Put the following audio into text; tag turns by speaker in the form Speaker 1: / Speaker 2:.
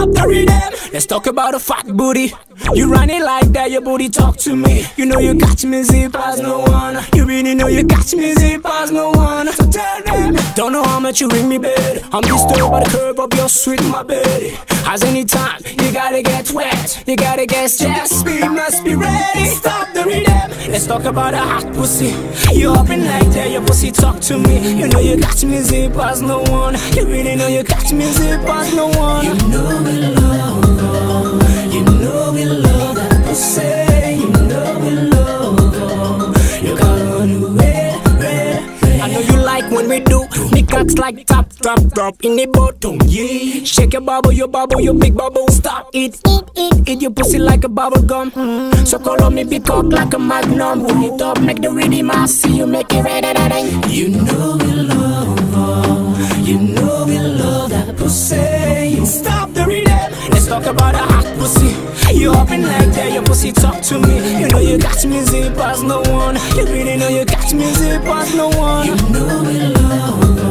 Speaker 1: Stop. Let's talk about a fat booty. You run it like that, your booty talk to me. You know you catch me zip as no one. You really know you catch me zip as no one. So tell them, don't know how much you ring me, baby. I'm disturbed by the curve of your sweet, my baby. As any time, you gotta get wet, you gotta get stressed. Speed must be ready. Stop the rhythm. Let's talk about a hot pussy. You up in like that, your pussy talk to me. You know you catch me zip as no one. You really know you catch me zip as no one. You when we do. Niggas like top, drop, drop in the bottom. Yeah, shake your bubble, your bubble, your big bubble. Stop it, eat, eat, eat your pussy like a bubble gum. Mm. So call on me, big cock like a magnum. Roll it up, make the rhythm. I see you make it ready, ready. You know we love, oh. you know we love that pussy. Stop the rhythm. Let's talk about a hot pussy. You up in like that, your pussy talk to me. You know you got me zip as no one. You really know you got me zip as no one. You know we love.